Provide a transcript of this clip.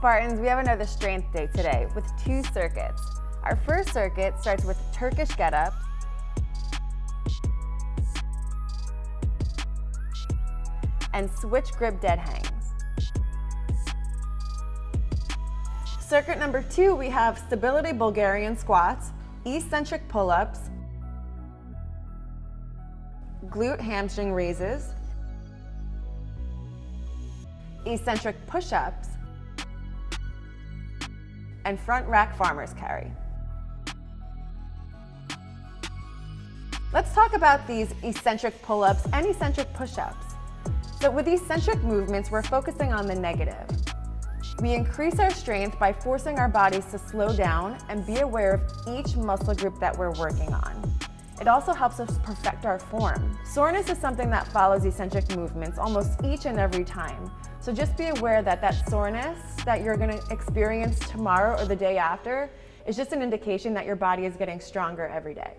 Spartans, we have another strength day today with two circuits. Our first circuit starts with Turkish get-up, and switch grip dead hangs. Circuit number two, we have stability Bulgarian squats, eccentric pull-ups, glute hamstring raises, eccentric push-ups, and front rack farmer's carry. Let's talk about these eccentric pull-ups and eccentric push-ups. So with eccentric movements, we're focusing on the negative. We increase our strength by forcing our bodies to slow down and be aware of each muscle group that we're working on. It also helps us perfect our form. Soreness is something that follows eccentric movements almost each and every time. So just be aware that that soreness that you're gonna experience tomorrow or the day after is just an indication that your body is getting stronger every day.